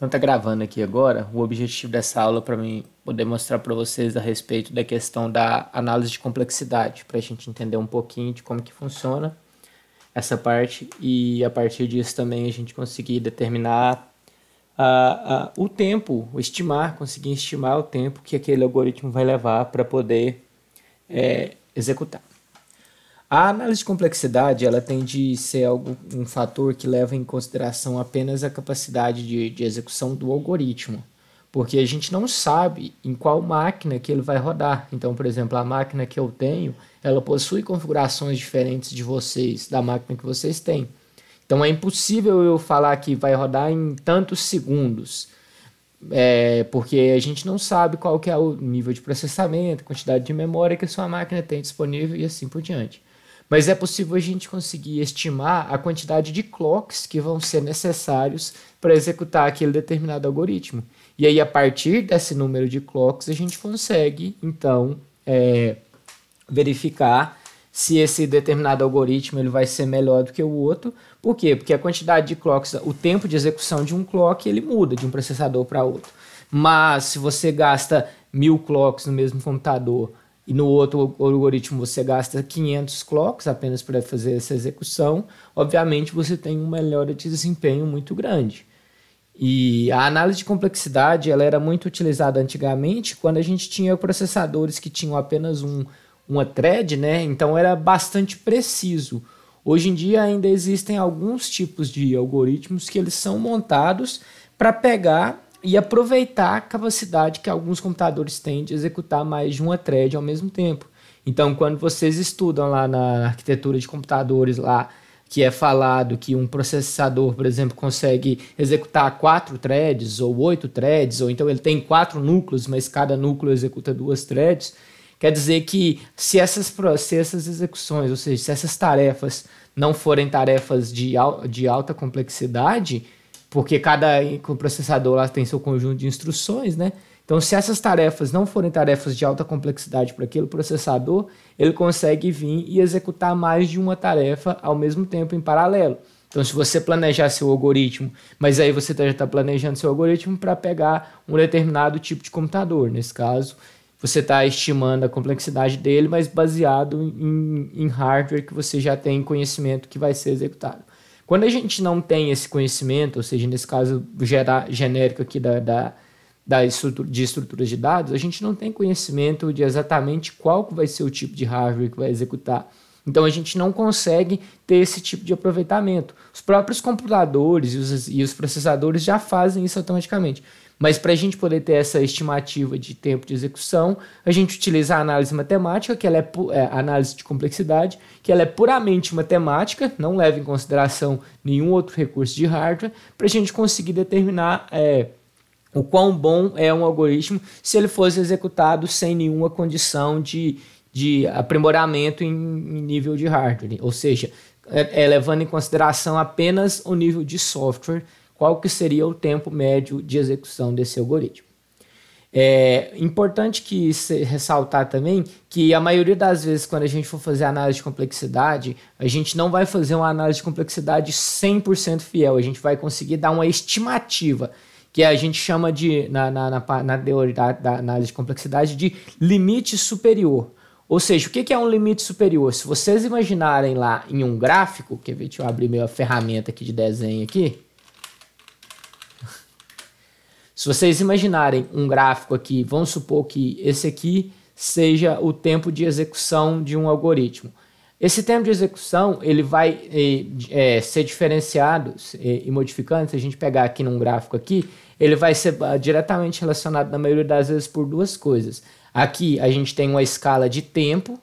Então tá gravando aqui agora. O objetivo dessa aula para mim poder mostrar para vocês a respeito da questão da análise de complexidade, para a gente entender um pouquinho de como que funciona essa parte e a partir disso também a gente conseguir determinar uh, uh, o tempo, estimar, conseguir estimar o tempo que aquele algoritmo vai levar para poder é, executar. A análise de complexidade ela tem de ser algo, um fator que leva em consideração apenas a capacidade de, de execução do algoritmo, porque a gente não sabe em qual máquina que ele vai rodar. Então, por exemplo, a máquina que eu tenho, ela possui configurações diferentes de vocês, da máquina que vocês têm. Então, é impossível eu falar que vai rodar em tantos segundos, é, porque a gente não sabe qual que é o nível de processamento, quantidade de memória que a sua máquina tem disponível e assim por diante mas é possível a gente conseguir estimar a quantidade de clocks que vão ser necessários para executar aquele determinado algoritmo. E aí, a partir desse número de clocks, a gente consegue, então, é, verificar se esse determinado algoritmo ele vai ser melhor do que o outro. Por quê? Porque a quantidade de clocks, o tempo de execução de um clock, ele muda de um processador para outro. Mas se você gasta mil clocks no mesmo computador e no outro algoritmo você gasta 500 clocks apenas para fazer essa execução, obviamente você tem um melhora de desempenho muito grande. E a análise de complexidade ela era muito utilizada antigamente quando a gente tinha processadores que tinham apenas um, uma thread, né? então era bastante preciso. Hoje em dia ainda existem alguns tipos de algoritmos que eles são montados para pegar e aproveitar a capacidade que alguns computadores têm de executar mais de uma thread ao mesmo tempo. Então, quando vocês estudam lá na arquitetura de computadores lá, que é falado que um processador, por exemplo, consegue executar quatro threads ou oito threads, ou então ele tem quatro núcleos, mas cada núcleo executa duas threads, quer dizer que se essas, se essas execuções, ou seja, se essas tarefas não forem tarefas de, de alta complexidade, porque cada processador lá tem seu conjunto de instruções, né? Então, se essas tarefas não forem tarefas de alta complexidade para aquele processador, ele consegue vir e executar mais de uma tarefa ao mesmo tempo em paralelo. Então, se você planejar seu algoritmo, mas aí você já está planejando seu algoritmo para pegar um determinado tipo de computador. Nesse caso, você está estimando a complexidade dele, mas baseado em, em hardware que você já tem conhecimento que vai ser executado. Quando a gente não tem esse conhecimento, ou seja, nesse caso gera, genérico aqui da, da, da estrutura, de estruturas de dados, a gente não tem conhecimento de exatamente qual vai ser o tipo de hardware que vai executar. Então a gente não consegue ter esse tipo de aproveitamento. Os próprios computadores e os, e os processadores já fazem isso automaticamente. Mas para a gente poder ter essa estimativa de tempo de execução, a gente utiliza a análise matemática, que ela é, é análise de complexidade, que ela é puramente matemática, não leva em consideração nenhum outro recurso de hardware, para a gente conseguir determinar é, o quão bom é um algoritmo se ele fosse executado sem nenhuma condição de, de aprimoramento em, em nível de hardware, ou seja, é, é levando em consideração apenas o nível de software qual que seria o tempo médio de execução desse algoritmo. É importante que ressaltar também que a maioria das vezes quando a gente for fazer análise de complexidade, a gente não vai fazer uma análise de complexidade 100% fiel, a gente vai conseguir dar uma estimativa, que a gente chama de, na, na, na, na teoria da, da análise de complexidade, de limite superior. Ou seja, o que é um limite superior? Se vocês imaginarem lá em um gráfico, quer ver, deixa eu abrir minha ferramenta aqui de desenho aqui, se vocês imaginarem um gráfico aqui, vamos supor que esse aqui seja o tempo de execução de um algoritmo. Esse tempo de execução ele vai é, ser diferenciado é, e modificando. Se a gente pegar aqui num gráfico aqui, ele vai ser uh, diretamente relacionado na maioria das vezes por duas coisas. Aqui a gente tem uma escala de tempo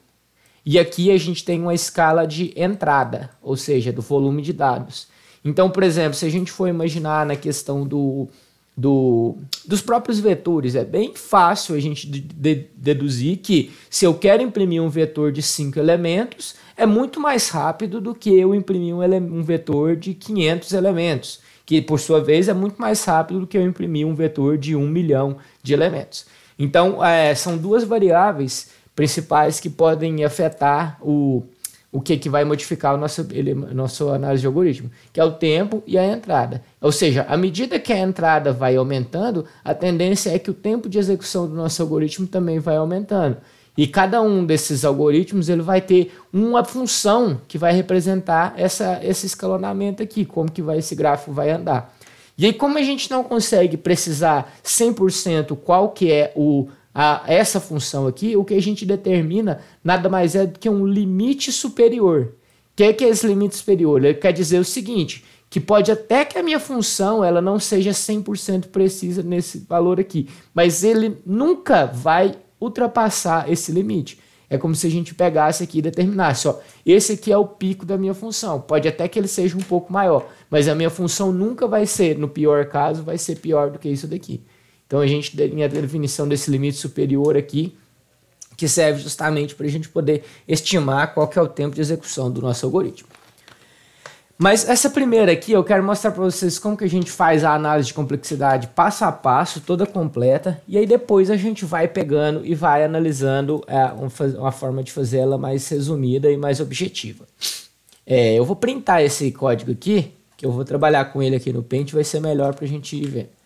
e aqui a gente tem uma escala de entrada, ou seja, do volume de dados. Então, por exemplo, se a gente for imaginar na questão do do, dos próprios vetores. É bem fácil a gente de, de, deduzir que se eu quero imprimir um vetor de 5 elementos, é muito mais rápido do que eu imprimir um, um vetor de 500 elementos, que por sua vez é muito mais rápido do que eu imprimir um vetor de 1 milhão de elementos. Então, é, são duas variáveis principais que podem afetar o, o que, que vai modificar o nosso, ele, nosso análise de algoritmo, que é o tempo e a entrada. Ou seja, à medida que a entrada vai aumentando, a tendência é que o tempo de execução do nosso algoritmo também vai aumentando. E cada um desses algoritmos ele vai ter uma função que vai representar essa, esse escalonamento aqui, como que vai, esse gráfico vai andar. E aí, como a gente não consegue precisar 100% qual que é o, a, essa função aqui, o que a gente determina nada mais é do que um limite superior. O que é, que é esse limite superior? Ele quer dizer o seguinte, que pode até que a minha função ela não seja 100% precisa nesse valor aqui, mas ele nunca vai ultrapassar esse limite. É como se a gente pegasse aqui e determinasse, ó, esse aqui é o pico da minha função. Pode até que ele seja um pouco maior, mas a minha função nunca vai ser, no pior caso, vai ser pior do que isso daqui. Então a gente tem a definição desse limite superior aqui, que serve justamente para a gente poder estimar qual que é o tempo de execução do nosso algoritmo. Mas essa primeira aqui eu quero mostrar para vocês como que a gente faz a análise de complexidade passo a passo, toda completa, e aí depois a gente vai pegando e vai analisando é, uma forma de fazer ela mais resumida e mais objetiva. É, eu vou printar esse código aqui, que eu vou trabalhar com ele aqui no Paint, vai ser melhor para a gente ver.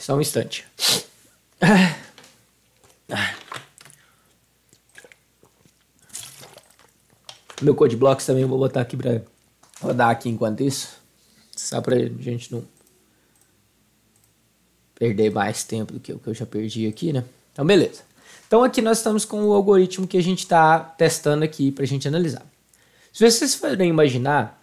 Só um instante. Meu code blocks também eu vou botar aqui para rodar aqui enquanto isso. Só pra gente não perder mais tempo do que o que eu já perdi aqui, né? Então, beleza. Então, aqui nós estamos com o algoritmo que a gente está testando aqui para a gente analisar. Se vocês forem imaginar,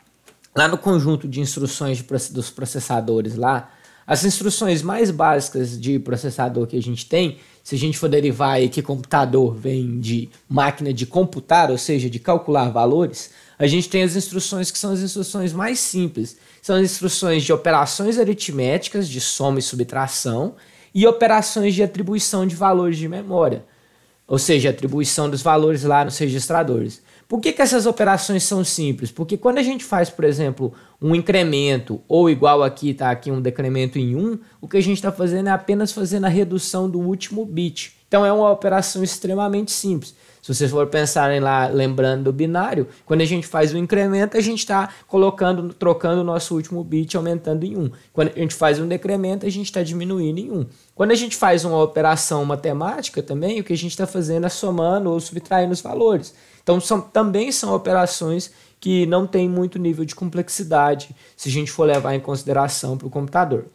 lá no conjunto de instruções de, dos processadores lá, as instruções mais básicas de processador que a gente tem, se a gente for derivar aí que computador vem de máquina de computar, ou seja, de calcular valores, a gente tem as instruções que são as instruções mais simples. São as instruções de operações aritméticas, de soma e subtração, e operações de atribuição de valores de memória, ou seja, atribuição dos valores lá nos registradores. Por que, que essas operações são simples? Porque quando a gente faz, por exemplo, um incremento, ou igual aqui, tá aqui um decremento em 1, o que a gente está fazendo é apenas fazendo a redução do último bit. Então é uma operação extremamente simples. Se vocês for pensarem lá, lembrando do binário, quando a gente faz o incremento, a gente está colocando, trocando o nosso último bit, aumentando em 1. Quando a gente faz um decremento, a gente está diminuindo em 1. Quando a gente faz uma operação matemática também, o que a gente está fazendo é somando ou subtraindo os valores. Então são, também são operações que não têm muito nível de complexidade se a gente for levar em consideração para o computador.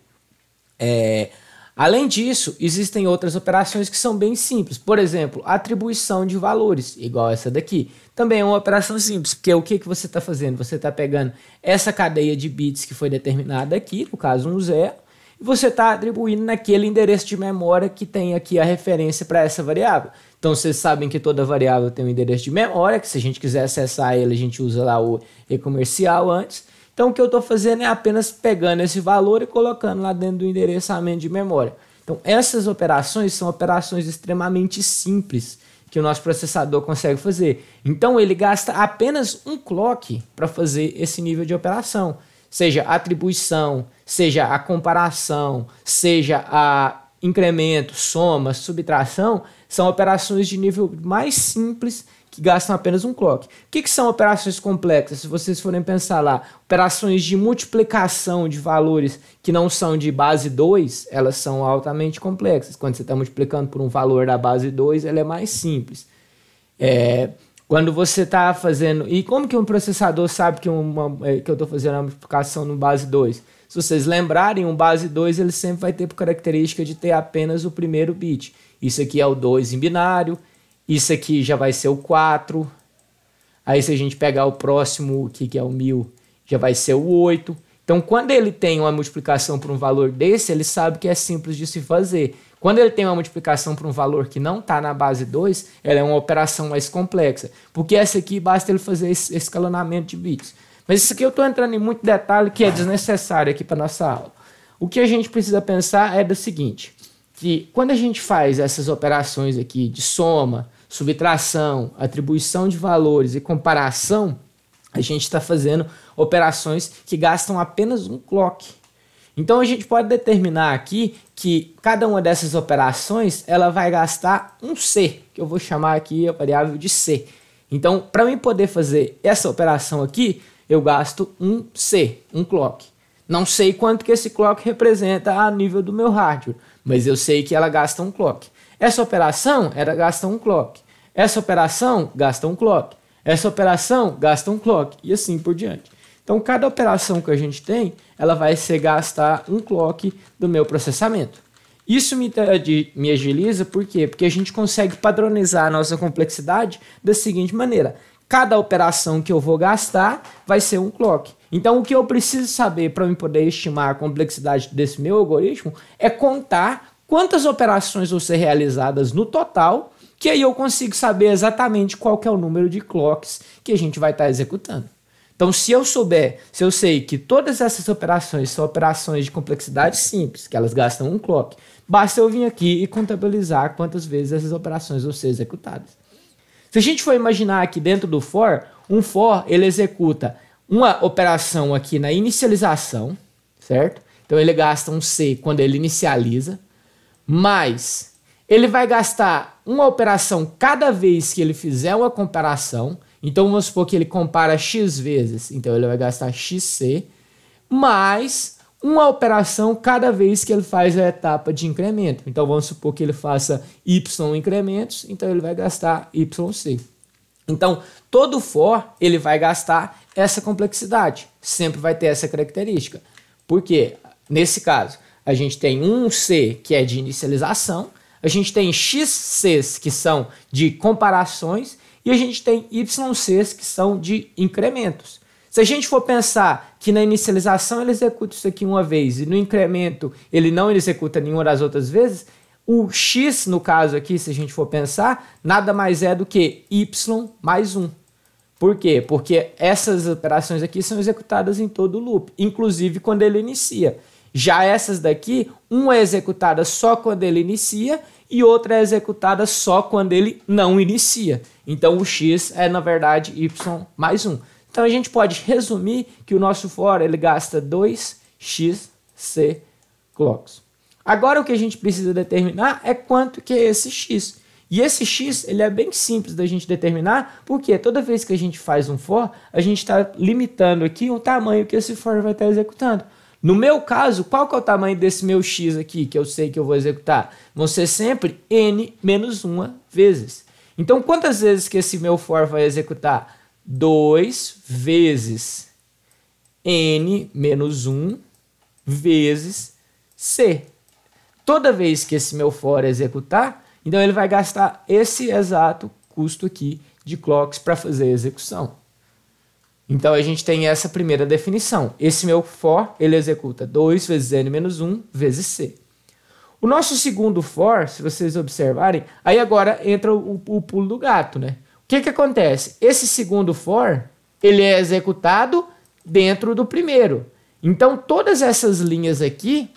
É, além disso, existem outras operações que são bem simples. Por exemplo, atribuição de valores, igual essa daqui. Também é uma operação simples, porque o que, que você está fazendo? Você está pegando essa cadeia de bits que foi determinada aqui, no caso um zero, você está atribuindo naquele endereço de memória que tem aqui a referência para essa variável. Então vocês sabem que toda variável tem um endereço de memória, que se a gente quiser acessar ele, a gente usa lá o e-comercial antes. Então o que eu estou fazendo é apenas pegando esse valor e colocando lá dentro do endereçamento de memória. Então essas operações são operações extremamente simples que o nosso processador consegue fazer. Então ele gasta apenas um clock para fazer esse nível de operação, seja atribuição, seja a comparação, seja a incremento, soma, subtração, são operações de nível mais simples que gastam apenas um clock. O que, que, são operações complexas? Se vocês forem pensar lá, operações de multiplicação de valores que não são de base 2, elas são altamente complexas. Quando você está multiplicando por um valor da base 2, ela é mais simples. É, quando você está fazendo... E como que um processador sabe que, uma, é, que eu estou fazendo a multiplicação no base 2? Se vocês lembrarem, um base 2 ele sempre vai ter por característica de ter apenas o primeiro bit. Isso aqui é o 2 em binário, isso aqui já vai ser o 4. Aí se a gente pegar o próximo, que é o 1000, já vai ser o 8. Então, quando ele tem uma multiplicação por um valor desse, ele sabe que é simples de se fazer. Quando ele tem uma multiplicação por um valor que não está na base 2, ela é uma operação mais complexa. Porque essa aqui basta ele fazer esse escalonamento de bits. Mas isso aqui eu estou entrando em muito detalhe que é desnecessário aqui para nossa aula. O que a gente precisa pensar é do seguinte, que quando a gente faz essas operações aqui de soma, subtração, atribuição de valores e comparação, a gente está fazendo operações que gastam apenas um clock. Então a gente pode determinar aqui que cada uma dessas operações ela vai gastar um C, que eu vou chamar aqui a variável de C. Então, para mim poder fazer essa operação aqui, eu gasto um C, um clock. Não sei quanto que esse clock representa a nível do meu hardware, mas eu sei que ela gasta um clock. Essa operação, ela gasta um clock. Essa operação gasta um clock. Essa operação gasta um clock e assim por diante. Então, cada operação que a gente tem, ela vai ser gastar um clock do meu processamento. Isso me, me agiliza, por quê? Porque a gente consegue padronizar a nossa complexidade da seguinte maneira. Cada operação que eu vou gastar vai ser um clock. Então, o que eu preciso saber para eu poder estimar a complexidade desse meu algoritmo é contar quantas operações vão ser realizadas no total, que aí eu consigo saber exatamente qual é o número de clocks que a gente vai estar tá executando. Então, se eu souber, se eu sei que todas essas operações são operações de complexidade simples, que elas gastam um clock, basta eu vir aqui e contabilizar quantas vezes essas operações vão ser executadas. Se a gente for imaginar aqui dentro do for, um for ele executa uma operação aqui na inicialização, certo? Então ele gasta um C quando ele inicializa, mas ele vai gastar uma operação cada vez que ele fizer uma comparação. Então vamos supor que ele compara x vezes, então ele vai gastar xc, mais uma operação cada vez que ele faz a etapa de incremento. Então vamos supor que ele faça y incrementos, então ele vai gastar yc. Então, todo for ele vai gastar essa complexidade, sempre vai ter essa característica. Porque nesse caso, a gente tem um C que é de inicialização, a gente tem XCs que são de comparações e a gente tem YCs que são de incrementos. Se a gente for pensar que na inicialização ele executa isso aqui uma vez e no incremento ele não executa nenhuma das outras vezes, o x, no caso aqui, se a gente for pensar, nada mais é do que y mais 1. Por quê? Porque essas operações aqui são executadas em todo o loop, inclusive quando ele inicia. Já essas daqui, uma é executada só quando ele inicia e outra é executada só quando ele não inicia. Então o x é, na verdade, y mais 1. Então a gente pode resumir que o nosso for ele gasta 2xc clocks. Agora o que a gente precisa determinar é quanto que é esse x. E esse x ele é bem simples da gente determinar, porque toda vez que a gente faz um for, a gente está limitando aqui o tamanho que esse for vai estar executando. No meu caso, qual que é o tamanho desse meu x aqui, que eu sei que eu vou executar? Vão ser sempre n menos 1 vezes. Então, quantas vezes que esse meu for vai executar? 2 vezes n menos 1 vezes c. Toda vez que esse meu for executar, então ele vai gastar esse exato custo aqui de clocks para fazer a execução. Então a gente tem essa primeira definição. Esse meu for, ele executa 2 vezes n menos 1 vezes c. O nosso segundo for, se vocês observarem, aí agora entra o, o pulo do gato, né? que, que acontece? Esse segundo for, ele é executado dentro do primeiro. Então, todas essas linhas aqui,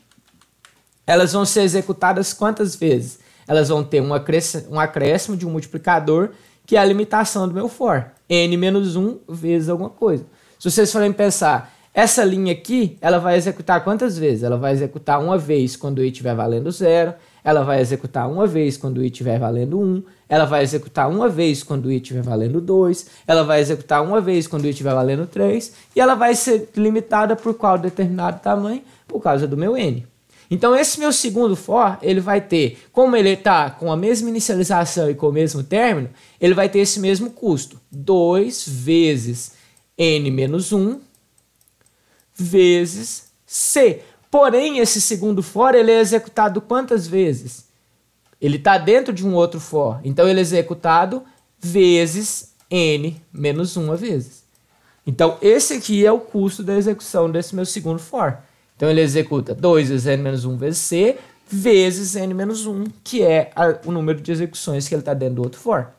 elas vão ser executadas quantas vezes? Elas vão ter um acréscimo, um acréscimo de um multiplicador, que é a limitação do meu for. n menos 1 vezes alguma coisa. Se vocês forem pensar, essa linha aqui, ela vai executar quantas vezes? Ela vai executar uma vez quando i estiver valendo zero, ela vai executar uma vez quando o i estiver valendo 1, ela vai executar uma vez quando o i estiver valendo 2, ela vai executar uma vez quando o i estiver valendo 3, e ela vai ser limitada por qual determinado tamanho? Por causa do meu n. Então esse meu segundo for, ele vai ter, como ele está com a mesma inicialização e com o mesmo término, ele vai ter esse mesmo custo, 2 vezes n menos 1 vezes c. Porém, esse segundo for ele é executado quantas vezes? Ele está dentro de um outro for. Então, ele é executado vezes n menos uma vezes. Então, esse aqui é o custo da execução desse meu segundo for. Então, ele executa 2 vezes n menos 1 vezes c vezes n menos 1, que é a, o número de execuções que ele está dentro do outro for.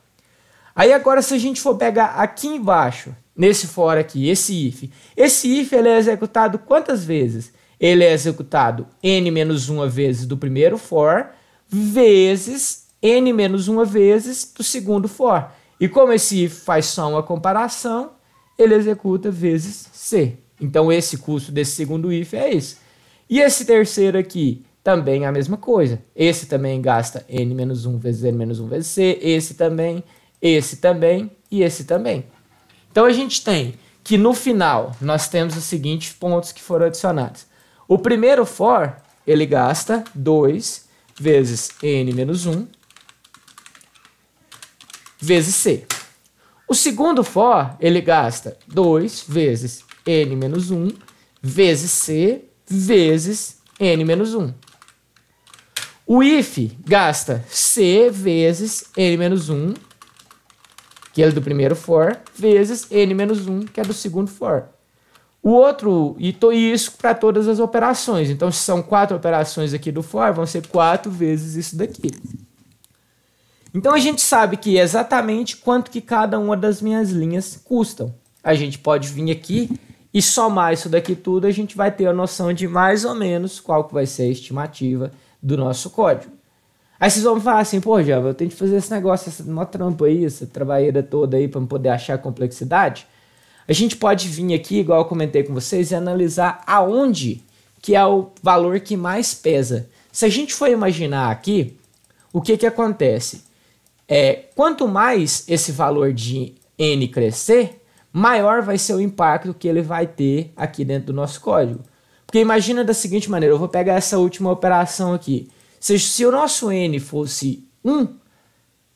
Aí agora, se a gente for pegar aqui embaixo, nesse for aqui, esse if, esse if ele é executado quantas vezes? ele é executado n menos uma vezes do primeiro for, vezes n menos uma vezes do segundo for. E como esse if faz só uma comparação, ele executa vezes c. Então esse custo desse segundo if é esse. E esse terceiro aqui, também a mesma coisa. Esse também gasta n-1 vezes n-1 vezes c, esse também, esse também e esse também. Então a gente tem que no final nós temos os seguintes pontos que foram adicionados. O primeiro for, ele gasta 2 vezes n menos 1 vezes c. O segundo for, ele gasta 2 vezes n menos 1 vezes c vezes n menos 1. O if gasta c vezes n menos 1, que é do primeiro for, vezes n menos 1, que é do segundo for. O outro, e isso para todas as operações. Então, se são quatro operações aqui do for, vão ser quatro vezes isso daqui. Então, a gente sabe que é exatamente quanto que cada uma das minhas linhas custam. A gente pode vir aqui e somar isso daqui tudo, a gente vai ter a noção de mais ou menos qual que vai ser a estimativa do nosso código. Aí vocês vão falar assim, pô, Java, eu tenho que fazer esse negócio, essa mó trampo aí, essa trabalheira toda aí para poder achar a complexidade. A gente pode vir aqui, igual eu comentei com vocês, e analisar aonde que é o valor que mais pesa. Se a gente for imaginar aqui, o que que acontece? É, quanto mais esse valor de n crescer, maior vai ser o impacto que ele vai ter aqui dentro do nosso código. Porque imagina da seguinte maneira, eu vou pegar essa última operação aqui. Se, se o nosso n fosse 1,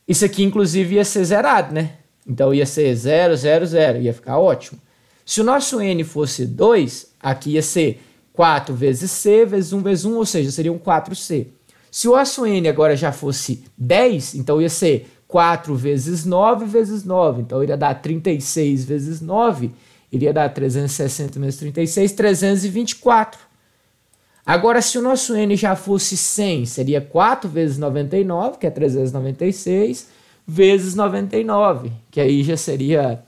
isso aqui inclusive ia ser zerado, né? Então ia ser 0, 0, 0, ia ficar ótimo. Se o nosso n fosse 2, aqui ia ser 4 vezes c vezes 1 vezes 1, ou seja, seria um 4c. Se o nosso n agora já fosse 10, então ia ser 4 vezes 9 vezes 9, então iria dar 36 vezes 9, iria dar 360 menos 36, 324. Agora, se o nosso n já fosse 100, seria 4 vezes 99, que é 396, vezes 99, que aí já seria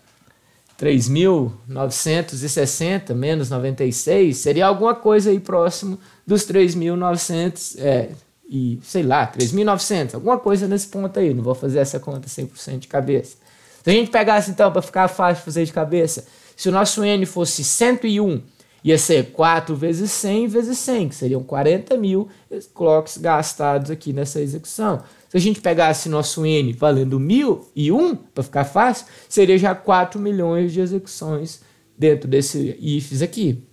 3.960 menos 96, seria alguma coisa aí próximo dos 3.900, é, e sei lá, 3.900, alguma coisa nesse ponto aí, não vou fazer essa conta 100% de cabeça. Se a gente pegasse então, para ficar fácil fazer de cabeça, se o nosso N fosse 101, ia ser 4 vezes 100 vezes 100, que seriam 40 mil clocks gastados aqui nessa execução. Se a gente pegasse nosso N valendo 1001, para ficar fácil, seria já 4 milhões de execuções dentro desse ifs aqui.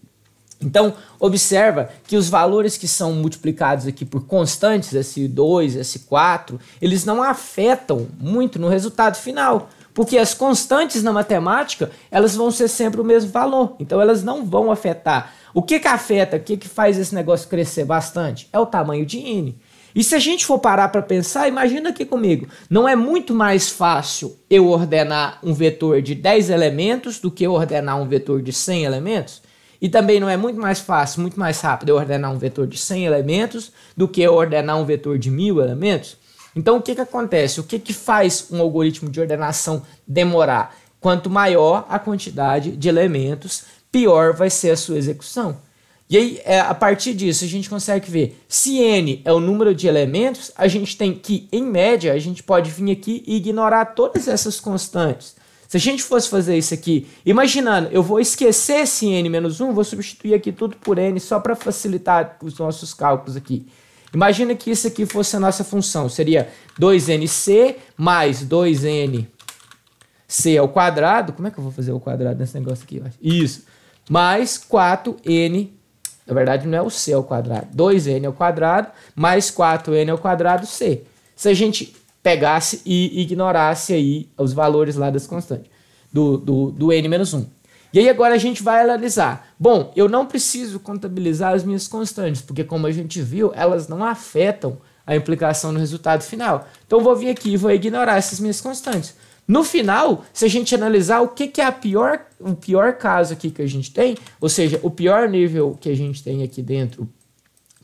Então, observa que os valores que são multiplicados aqui por constantes, S2, S4, eles não afetam muito no resultado final. Porque as constantes na matemática, elas vão ser sempre o mesmo valor. Então elas não vão afetar. O que que afeta, o que que faz esse negócio crescer bastante? É o tamanho de n. E se a gente for parar para pensar, imagina aqui comigo, não é muito mais fácil eu ordenar um vetor de 10 elementos do que ordenar um vetor de 100 elementos? E também não é muito mais fácil, muito mais rápido eu ordenar um vetor de 100 elementos do que eu ordenar um vetor de 1000 elementos? Então o que, que acontece? O que, que faz um algoritmo de ordenação demorar? Quanto maior a quantidade de elementos, pior vai ser a sua execução. E aí, é, a partir disso, a gente consegue ver se n é o número de elementos, a gente tem que, em média, a gente pode vir aqui e ignorar todas essas constantes. Se a gente fosse fazer isso aqui, imaginando, eu vou esquecer esse n menos 1, vou substituir aqui tudo por n só para facilitar os nossos cálculos aqui. Imagina que isso aqui fosse a nossa função. Seria 2nc mais 2nc ao quadrado. Como é que eu vou fazer o quadrado nesse negócio aqui? Isso. Mais 4n. Na verdade, não é o c ao quadrado. 2n ao quadrado mais 4n ao quadrado c. Se a gente pegasse e ignorasse aí os valores lá das constantes. Do, do, do n menos 1. E aí agora a gente vai analisar. Bom, eu não preciso contabilizar as minhas constantes, porque como a gente viu, elas não afetam a implicação no resultado final. Então vou vir aqui e vou ignorar essas minhas constantes. No final, se a gente analisar o que, que é a pior, o pior caso aqui que a gente tem, ou seja, o pior nível que a gente tem aqui dentro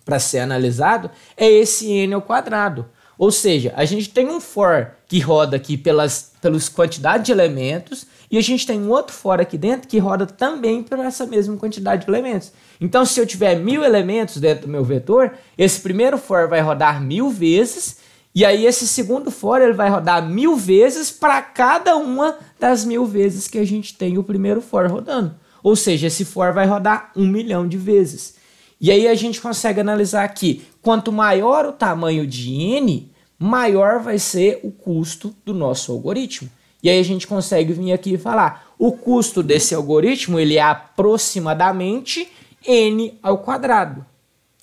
para ser analisado, é esse n ao quadrado. Ou seja, a gente tem um for que roda aqui pelas, pelas quantidade de elementos e a gente tem um outro for aqui dentro que roda também por essa mesma quantidade de elementos. Então, se eu tiver mil elementos dentro do meu vetor, esse primeiro for vai rodar mil vezes e aí esse segundo for ele vai rodar mil vezes para cada uma das mil vezes que a gente tem o primeiro for rodando. Ou seja, esse for vai rodar um milhão de vezes. E aí a gente consegue analisar aqui, quanto maior o tamanho de n, maior vai ser o custo do nosso algoritmo. E aí a gente consegue vir aqui e falar, o custo desse algoritmo ele é aproximadamente n ao quadrado.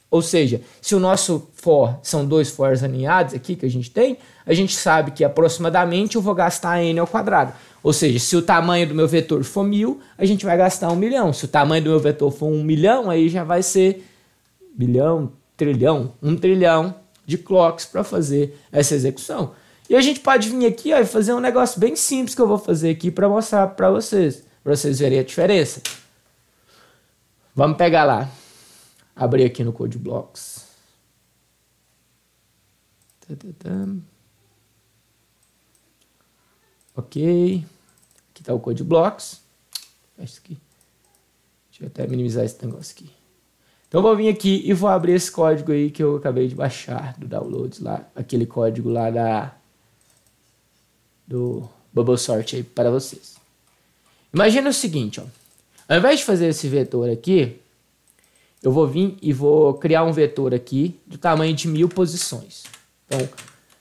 Ou seja, se o nosso for são dois fors alinhados aqui que a gente tem, a gente sabe que aproximadamente eu vou gastar n ao quadrado. Ou seja, se o tamanho do meu vetor for mil, a gente vai gastar um milhão. Se o tamanho do meu vetor for um milhão, aí já vai ser bilhão, trilhão, um trilhão de clocks para fazer essa execução. E a gente pode vir aqui ó, e fazer um negócio bem simples que eu vou fazer aqui para mostrar para vocês, para vocês verem a diferença. Vamos pegar lá. Abrir aqui no Code Blocks. Ok. Está o Code Blocks. Deixa eu até minimizar esse negócio aqui. Então vou vir aqui e vou abrir esse código aí que eu acabei de baixar do downloads lá. Aquele código lá da do Bubble Sort aí para vocês. Imagina o seguinte, ó. Ao invés de fazer esse vetor aqui, eu vou vir e vou criar um vetor aqui do tamanho de mil posições. Então,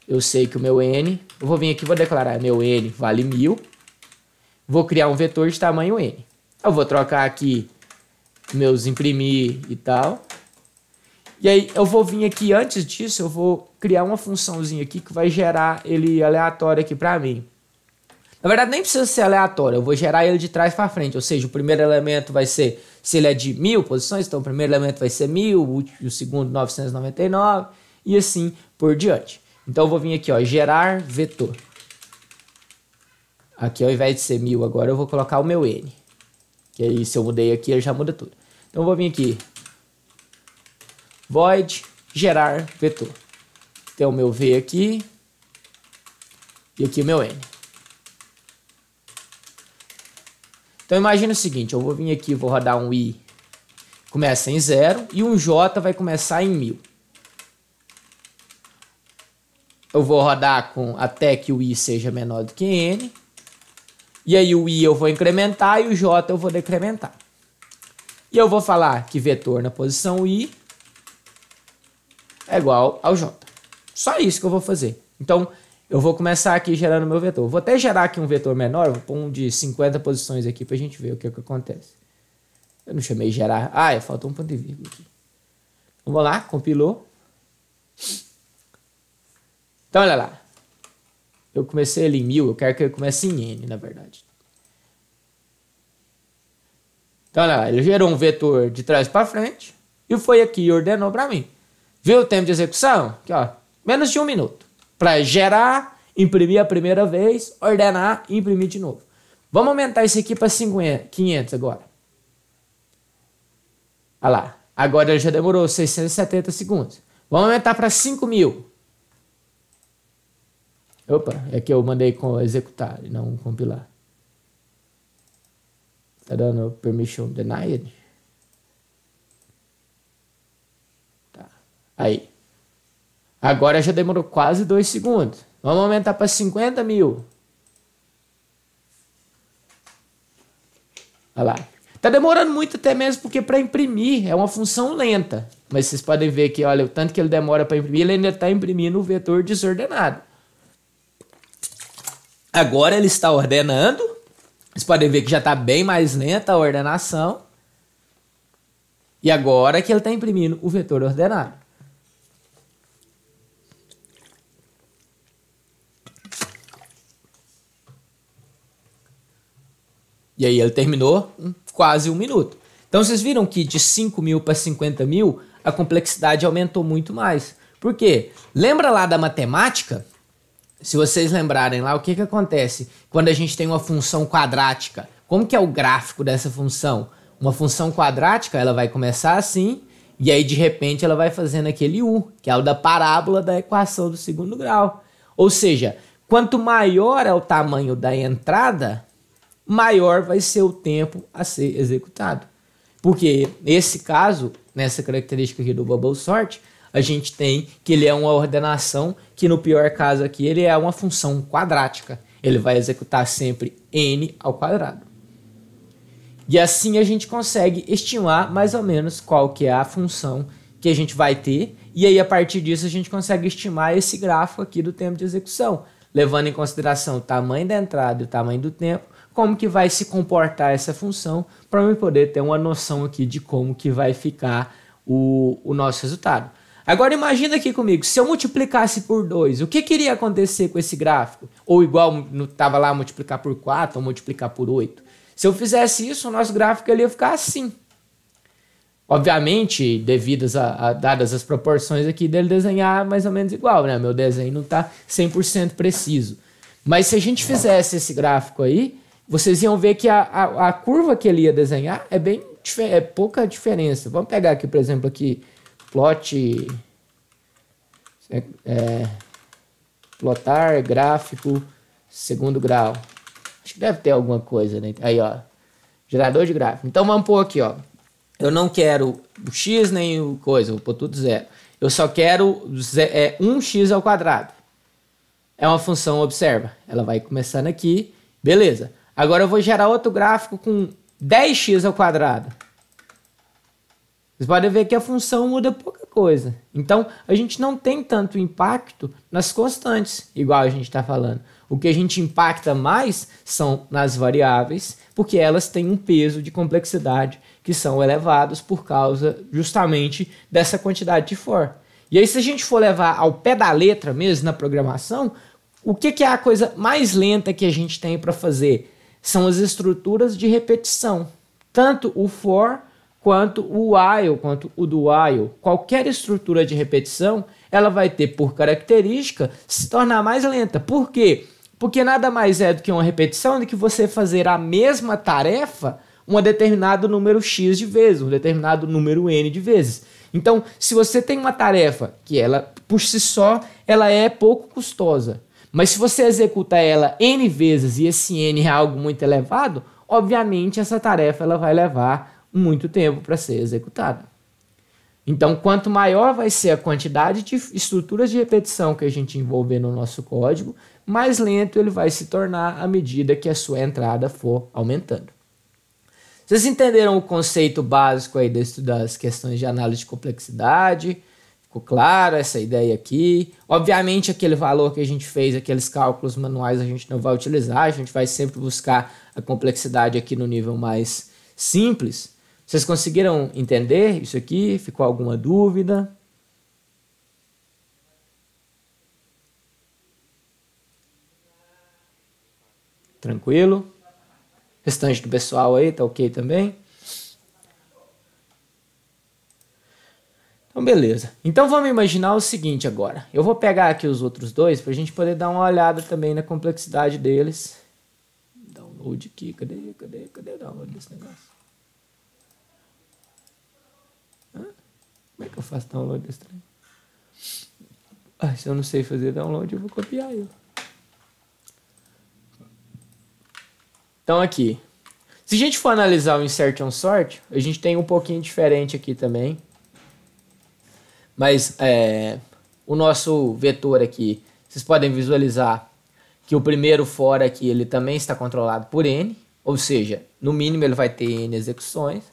eu sei que o meu n, eu vou vir aqui e vou declarar meu n vale mil. Vou criar um vetor de tamanho n. Eu vou trocar aqui meus imprimir e tal. E aí eu vou vir aqui, antes disso, eu vou criar uma funçãozinha aqui que vai gerar ele aleatório aqui para mim. Na verdade, nem precisa ser aleatório, eu vou gerar ele de trás para frente, ou seja, o primeiro elemento vai ser, se ele é de mil posições, então o primeiro elemento vai ser mil, o segundo 999, e assim por diante. Então eu vou vir aqui, ó, gerar vetor. Aqui ao invés de ser mil agora eu vou colocar o meu n. Que aí se eu mudei aqui ele já muda tudo. Então eu vou vir aqui, void gerar vetor. Tem o meu v aqui e aqui o meu n. Então imagine o seguinte, eu vou vir aqui, vou rodar um i, começa em zero, e um j vai começar em mil. Eu vou rodar com até que o i seja menor do que n, e aí o i eu vou incrementar e o j eu vou decrementar. E eu vou falar que vetor na posição i é igual ao j. Só isso que eu vou fazer. Então, eu vou começar aqui gerando meu vetor. Vou até gerar aqui um vetor menor, vou pôr um de 50 posições aqui para a gente ver o que, é que acontece. Eu não chamei gerar. Ah, é, faltou um ponto e vírgula aqui. Vamos lá, compilou. Então, olha lá. Eu comecei ele em mil, eu quero que ele comece em n, na verdade. Então, olha lá, ele gerou um vetor de trás para frente e foi aqui e ordenou para mim. Viu o tempo de execução? Aqui, ó, menos de um minuto para gerar, imprimir a primeira vez, ordenar e imprimir de novo. Vamos aumentar isso aqui para 500 agora. Olha lá. Agora ele já demorou 670 segundos. Vamos aumentar para 5 mil. Opa, é que eu mandei executar e não compilar. Tá dando permission denied? Tá. Aí. Agora já demorou quase dois segundos. Vamos aumentar para 50 mil. Olha lá. Tá demorando muito até mesmo porque para imprimir é uma função lenta. Mas vocês podem ver que, olha, o tanto que ele demora para imprimir, ele ainda está imprimindo o vetor desordenado. Agora ele está ordenando. Vocês podem ver que já está bem mais lenta a ordenação. E agora que ele está imprimindo o vetor ordenado. E aí ele terminou quase um minuto. Então vocês viram que de 5 mil para 50 mil a complexidade aumentou muito mais. Por quê? Lembra lá da matemática? Se vocês lembrarem lá, o que, que acontece quando a gente tem uma função quadrática? Como que é o gráfico dessa função? Uma função quadrática, ela vai começar assim, e aí de repente ela vai fazendo aquele u, que é o da parábola da equação do segundo grau. Ou seja, quanto maior é o tamanho da entrada, maior vai ser o tempo a ser executado. Porque nesse caso, nessa característica aqui do bubble sort, a gente tem que ele é uma ordenação que no pior caso aqui ele é uma função quadrática. Ele vai executar sempre n ao quadrado. E assim a gente consegue estimar mais ou menos qual que é a função que a gente vai ter, e aí a partir disso a gente consegue estimar esse gráfico aqui do tempo de execução, levando em consideração o tamanho da entrada e o tamanho do tempo, como que vai se comportar essa função, para eu poder ter uma noção aqui de como que vai ficar o, o nosso resultado. Agora imagina aqui comigo, se eu multiplicasse por 2, o que, que iria acontecer com esse gráfico? Ou igual estava lá multiplicar por 4 ou multiplicar por 8. Se eu fizesse isso, o nosso gráfico ele ia ficar assim. Obviamente, devidas a, a, dadas as proporções aqui dele desenhar mais ou menos igual, né? Meu desenho não está 100% preciso. Mas se a gente fizesse esse gráfico aí, vocês iam ver que a, a, a curva que ele ia desenhar é bem é pouca diferença. Vamos pegar aqui, por exemplo, aqui plot é, é, plotar gráfico segundo grau. Acho que deve ter alguma coisa, né? Aí, ó, gerador de gráfico. Então vamos pôr aqui, ó. Eu não quero o x nem o coisa, vou pôr tudo zero. Eu só quero é, 1x ao quadrado. É uma função observa. Ela vai começando aqui. Beleza. Agora eu vou gerar outro gráfico com 10x ao quadrado. Vocês podem ver que a função muda pouca coisa. Então, a gente não tem tanto impacto nas constantes, igual a gente está falando. O que a gente impacta mais são nas variáveis, porque elas têm um peso de complexidade que são elevados por causa justamente dessa quantidade de for. E aí, se a gente for levar ao pé da letra mesmo na programação, o que, que é a coisa mais lenta que a gente tem para fazer? São as estruturas de repetição. Tanto o for quanto o while, quanto o do while. Qualquer estrutura de repetição, ela vai ter por característica se tornar mais lenta. Por quê? Porque nada mais é do que uma repetição de que você fazer a mesma tarefa um determinado número x de vezes, um determinado número n de vezes. Então, se você tem uma tarefa que ela por si só ela é pouco custosa, mas se você executa ela n vezes e esse n é algo muito elevado, obviamente essa tarefa ela vai levar muito tempo para ser executada. Então, quanto maior vai ser a quantidade de estruturas de repetição que a gente envolver no nosso código, mais lento ele vai se tornar à medida que a sua entrada for aumentando. Vocês entenderam o conceito básico aí das questões de análise de complexidade? Ficou claro essa ideia aqui? Obviamente, aquele valor que a gente fez, aqueles cálculos manuais, a gente não vai utilizar, a gente vai sempre buscar a complexidade aqui no nível mais simples. Vocês conseguiram entender isso aqui? Ficou alguma dúvida? Tranquilo? Restante do pessoal aí, tá ok também? Então, beleza. Então, vamos imaginar o seguinte agora. Eu vou pegar aqui os outros dois para a gente poder dar uma olhada também na complexidade deles. Download aqui. Cadê, cadê, cadê o download desse negócio? Como é que eu faço download desse trem? Ah, se eu não sei fazer download, eu vou copiar ele. Então aqui, se a gente for analisar o insert on sort, a gente tem um pouquinho diferente aqui também. Mas é, o nosso vetor aqui, vocês podem visualizar que o primeiro for aqui, ele também está controlado por n, ou seja, no mínimo ele vai ter n execuções.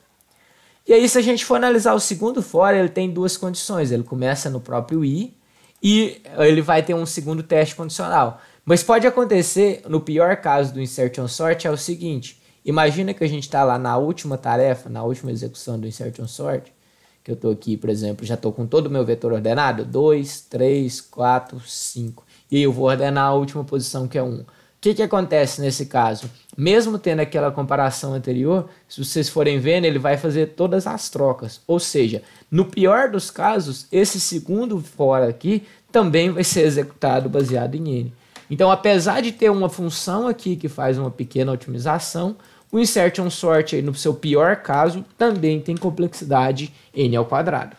E aí se a gente for analisar o segundo for, ele tem duas condições, ele começa no próprio i e ele vai ter um segundo teste condicional. Mas pode acontecer, no pior caso do insert on sort, é o seguinte. Imagina que a gente está lá na última tarefa, na última execução do insert on sort, que eu estou aqui, por exemplo, já estou com todo o meu vetor ordenado, 2, 3, 4, 5. E eu vou ordenar a última posição, que é 1. Um. O que, que acontece nesse caso? Mesmo tendo aquela comparação anterior, se vocês forem vendo, ele vai fazer todas as trocas. Ou seja, no pior dos casos, esse segundo fora aqui também vai ser executado baseado em N. Então, apesar de ter uma função aqui que faz uma pequena otimização, o insert on sort, no seu pior caso, também tem complexidade n ao quadrado.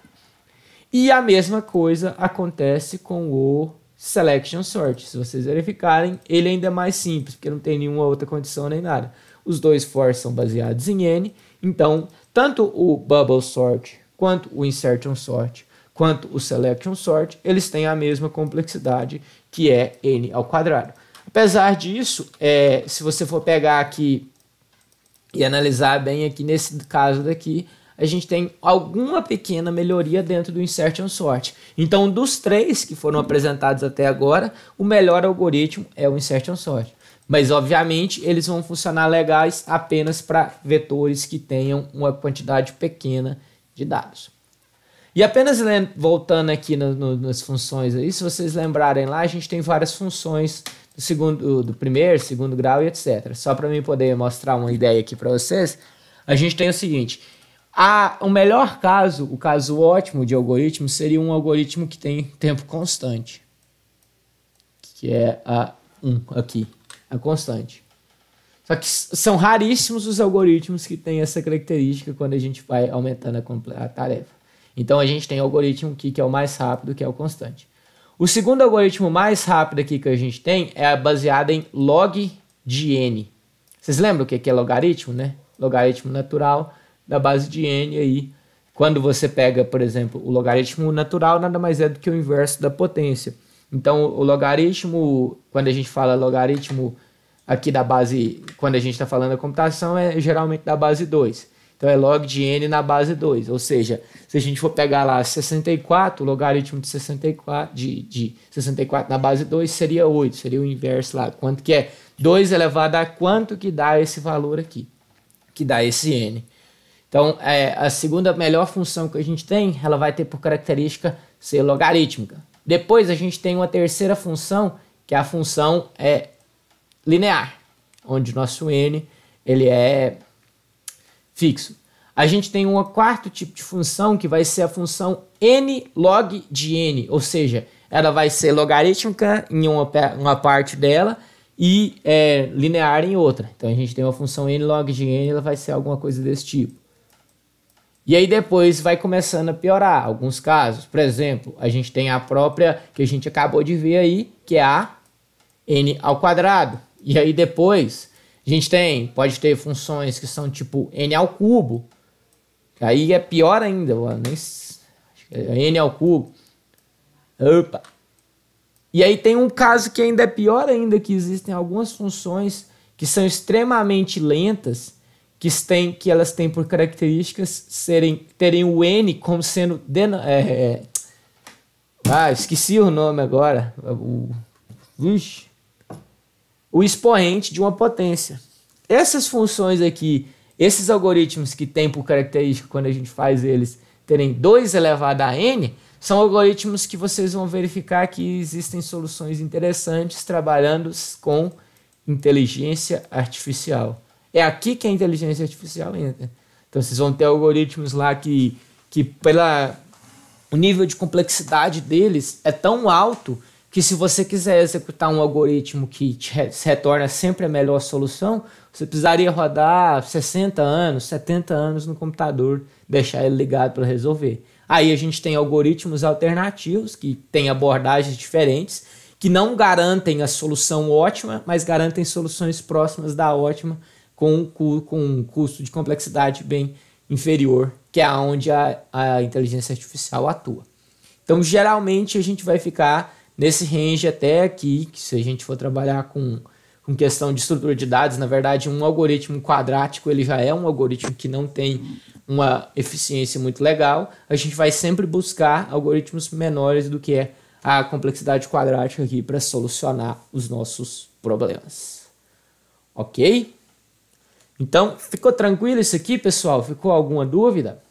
E a mesma coisa acontece com o selection sort. Se vocês verificarem, ele ainda é mais simples, porque não tem nenhuma outra condição nem nada. Os dois for são baseados em n, então tanto o bubble sort quanto o insert on sort quanto o selection sort, eles têm a mesma complexidade que é n ao quadrado. Apesar disso, é, se você for pegar aqui e analisar bem aqui nesse caso daqui, a gente tem alguma pequena melhoria dentro do Insert and Sort. Então, dos três que foram apresentados até agora, o melhor algoritmo é o Insert and Sort. Mas, obviamente, eles vão funcionar legais apenas para vetores que tenham uma quantidade pequena de dados. E apenas voltando aqui no, no, nas funções aí, se vocês lembrarem lá, a gente tem várias funções do segundo, do primeiro, segundo grau e etc. Só para mim poder mostrar uma ideia aqui para vocês, a gente tem o seguinte: a, o melhor caso, o caso ótimo de algoritmo seria um algoritmo que tem tempo constante, que é a 1 aqui, a constante. Só que são raríssimos os algoritmos que têm essa característica quando a gente vai aumentando a, a tarefa. Então a gente tem algoritmo aqui que é o mais rápido, que é o constante. O segundo algoritmo mais rápido aqui que a gente tem é baseado em log de n. Vocês lembram o que é logaritmo, né? Logaritmo natural da base de n aí. Quando você pega, por exemplo, o logaritmo natural, nada mais é do que o inverso da potência. Então, o logaritmo, quando a gente fala logaritmo aqui da base, quando a gente está falando da computação, é geralmente da base 2. Então é log de n na base 2. Ou seja, se a gente for pegar lá 64, o logaritmo de 64, de, de 64 na base 2 seria 8, seria o inverso lá. Quanto que é? 2 elevado a quanto que dá esse valor aqui? Que dá esse n. Então, é, a segunda melhor função que a gente tem, ela vai ter por característica ser logarítmica. Depois a gente tem uma terceira função, que é a função é, linear, onde nosso n ele é fixo. A gente tem um quarto tipo de função que vai ser a função n log de n, ou seja, ela vai ser logarítmica em uma, uma parte dela e é, linear em outra. Então a gente tem uma função n log de n, ela vai ser alguma coisa desse tipo. E aí depois vai começando a piorar alguns casos. Por exemplo, a gente tem a própria que a gente acabou de ver aí, que é a n ao quadrado. E aí depois a gente tem, pode ter funções que são tipo n ao cubo. Aí é pior ainda, nem, é n ao cubo. Opa. E aí tem um caso que ainda é pior ainda, que existem algumas funções que são extremamente lentas, que, têm, que elas têm por características serem, terem o n como sendo... É, é, ah, esqueci o nome agora. O, o expoente de uma potência. Essas funções aqui, esses algoritmos que têm por característica quando a gente faz eles terem 2 elevado a n, são algoritmos que vocês vão verificar que existem soluções interessantes trabalhando com inteligência artificial. É aqui que a inteligência artificial entra. Então vocês vão ter algoritmos lá que, que pela o nível de complexidade deles é tão alto que se você quiser executar um algoritmo que te retorna sempre a melhor solução, você precisaria rodar 60 anos, 70 anos no computador, deixar ele ligado para resolver. Aí a gente tem algoritmos alternativos que têm abordagens diferentes, que não garantem a solução ótima, mas garantem soluções próximas da ótima com, com um custo de complexidade bem inferior, que é onde a, a inteligência artificial atua. Então, geralmente, a gente vai ficar nesse range até aqui, que se a gente for trabalhar com, com questão de estrutura de dados, na verdade, um algoritmo quadrático ele já é um algoritmo que não tem uma eficiência muito legal. A gente vai sempre buscar algoritmos menores do que é a complexidade quadrática aqui para solucionar os nossos problemas. Ok? Então, ficou tranquilo isso aqui, pessoal? Ficou alguma dúvida?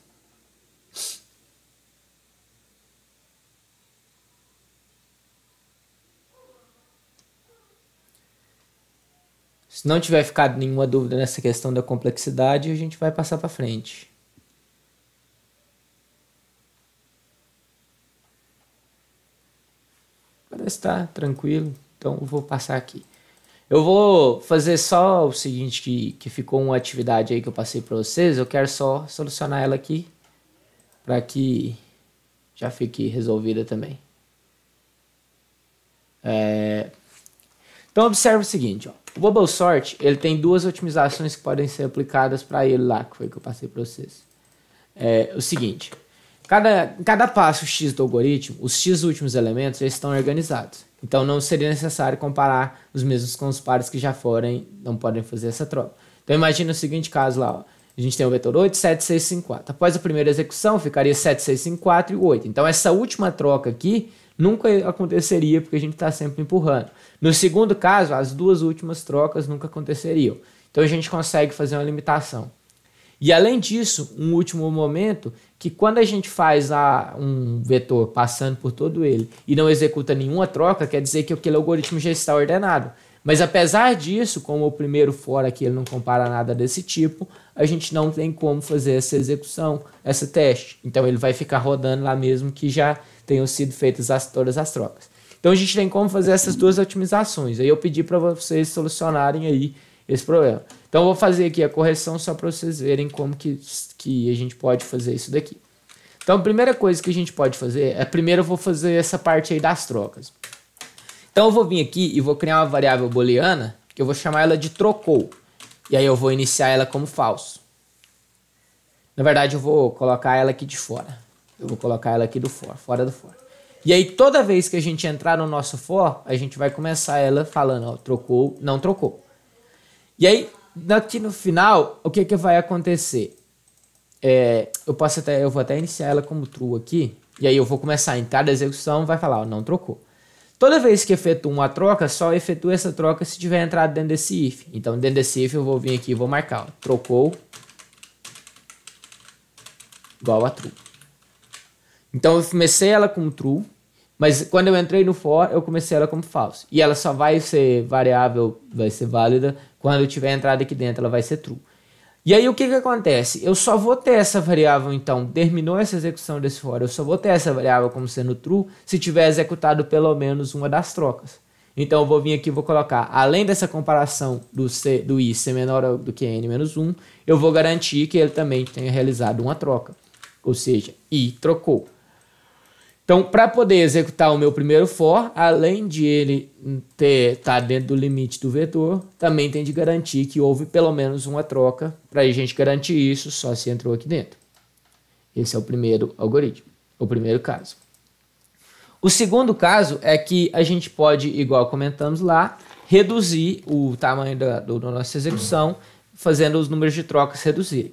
Se não tiver ficado nenhuma dúvida nessa questão da complexidade, a gente vai passar para frente. Parece estar tá tranquilo, então eu vou passar aqui. Eu vou fazer só o seguinte, que, que ficou uma atividade aí que eu passei para vocês, eu quero só solucionar ela aqui, para que já fique resolvida também. É... Então observe o seguinte, ó. O Bubble Sort, ele tem duas otimizações que podem ser aplicadas para ele lá, que foi que eu passei para vocês. É o seguinte, cada, cada passo X do algoritmo, os X últimos elementos, eles estão organizados. Então não seria necessário comparar os mesmos com os pares que já forem, não podem fazer essa troca. Então imagina o seguinte caso lá, ó. A gente tem o vetor 8, 7, 6, 5, 4. Após a primeira execução, ficaria 7, 6, 5, 4 e 8. Então essa última troca aqui nunca aconteceria porque a gente está sempre empurrando. No segundo caso, as duas últimas trocas nunca aconteceriam. Então a gente consegue fazer uma limitação. E além disso, um último momento, que quando a gente faz a, um vetor passando por todo ele e não executa nenhuma troca, quer dizer que aquele algoritmo já está ordenado. Mas apesar disso, como o primeiro fora aqui ele não compara nada desse tipo, a gente não tem como fazer essa execução, essa teste. Então ele vai ficar rodando lá mesmo que já tenham sido feitas as, todas as trocas. Então a gente tem como fazer essas duas otimizações. Aí eu pedi para vocês solucionarem aí esse problema. Então eu vou fazer aqui a correção só para vocês verem como que, que a gente pode fazer isso daqui. Então a primeira coisa que a gente pode fazer é primeiro eu vou fazer essa parte aí das trocas. Então eu vou vir aqui e vou criar uma variável booleana que eu vou chamar ela de trocou. E aí eu vou iniciar ela como falso. Na verdade eu vou colocar ela aqui de fora. Eu vou colocar ela aqui do for, fora do for. E aí toda vez que a gente entrar no nosso for, a gente vai começar ela falando, ó, trocou, não trocou. E aí daqui no final, o que que vai acontecer? É, eu posso até, eu vou até iniciar ela como true aqui, e aí eu vou começar em cada execução, vai falar, ó, não trocou. Toda vez que efetua uma troca, só efetua essa troca se tiver entrado dentro desse if. Então, dentro desse if, eu vou vir aqui e vou marcar, ó, trocou igual a true. Então, eu comecei ela como true, mas quando eu entrei no for, eu comecei ela como false. E ela só vai ser variável, vai ser válida, quando eu tiver entrado aqui dentro, ela vai ser true. E aí o que que acontece? Eu só vou ter essa variável, então, terminou essa execução desse for, eu só vou ter essa variável como sendo true se tiver executado pelo menos uma das trocas. Então eu vou vir aqui e vou colocar, além dessa comparação do, C, do i ser menor do que n menos 1, eu vou garantir que ele também tenha realizado uma troca. Ou seja, i trocou. Então, para poder executar o meu primeiro for, além de ele ter tá dentro do limite do vetor, também tem de garantir que houve pelo menos uma troca. Para a gente garantir isso, só se entrou aqui dentro. Esse é o primeiro algoritmo, o primeiro caso. O segundo caso é que a gente pode, igual comentamos lá, reduzir o tamanho da, do, da nossa execução, fazendo os números de trocas reduzirem.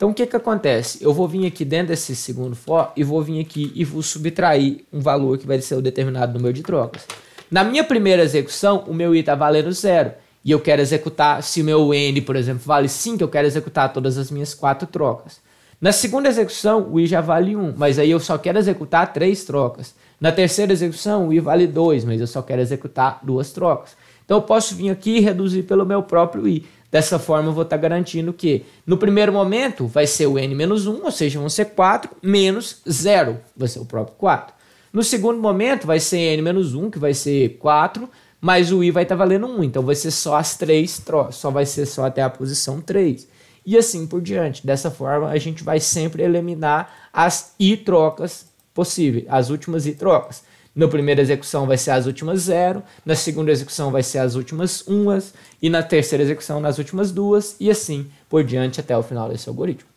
Então o que que acontece? Eu vou vir aqui dentro desse segundo for e vou vir aqui e vou subtrair um valor que vai ser o determinado número de trocas. Na minha primeira execução, o meu i está valendo zero. E eu quero executar, se o meu n, por exemplo, vale 5, eu quero executar todas as minhas quatro trocas. Na segunda execução, o i já vale 1, mas aí eu só quero executar três trocas. Na terceira execução, o i vale 2, mas eu só quero executar duas trocas. Então eu posso vir aqui e reduzir pelo meu próprio i. Dessa forma, eu vou estar garantindo que no primeiro momento vai ser o n menos 1, ou seja, vão ser 4, menos 0, vai ser o próprio 4. No segundo momento vai ser n menos 1, que vai ser 4, mas o i vai estar valendo 1, então vai ser só as três só vai ser só até a posição 3. E assim por diante. Dessa forma, a gente vai sempre eliminar as i trocas possíveis, as últimas i trocas. Na primeira execução vai ser as últimas zero, na segunda execução vai ser as últimas umas, e na terceira execução nas últimas duas, e assim por diante até o final desse algoritmo.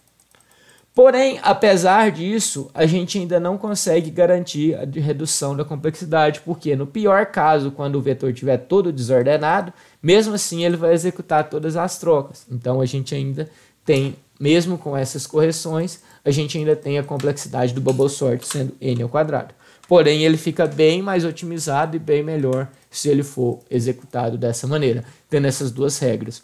Porém, apesar disso, a gente ainda não consegue garantir a redução da complexidade, porque no pior caso, quando o vetor estiver todo desordenado, mesmo assim ele vai executar todas as trocas. Então a gente ainda tem, mesmo com essas correções, a gente ainda tem a complexidade do bubble sort sendo n ao quadrado. Porém, ele fica bem mais otimizado e bem melhor se ele for executado dessa maneira, tendo essas duas regras.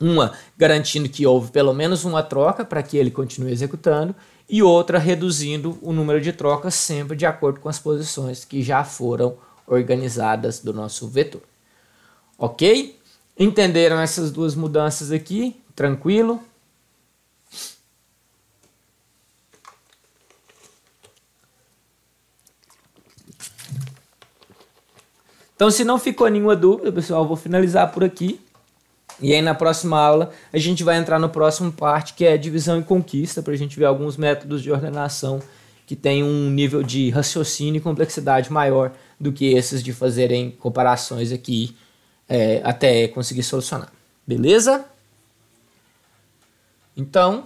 Uma garantindo que houve pelo menos uma troca para que ele continue executando, e outra reduzindo o número de trocas sempre de acordo com as posições que já foram organizadas do nosso vetor. Ok? Entenderam essas duas mudanças aqui? Tranquilo? Então, se não ficou nenhuma dúvida, pessoal, vou finalizar por aqui. E aí, na próxima aula, a gente vai entrar no próximo parte, que é divisão e conquista, para a gente ver alguns métodos de ordenação que tem um nível de raciocínio e complexidade maior do que esses de fazerem comparações aqui é, até conseguir solucionar. Beleza? Então,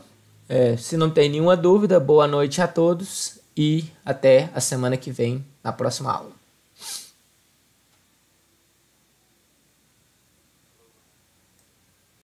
é, se não tem nenhuma dúvida, boa noite a todos e até a semana que vem na próxima aula.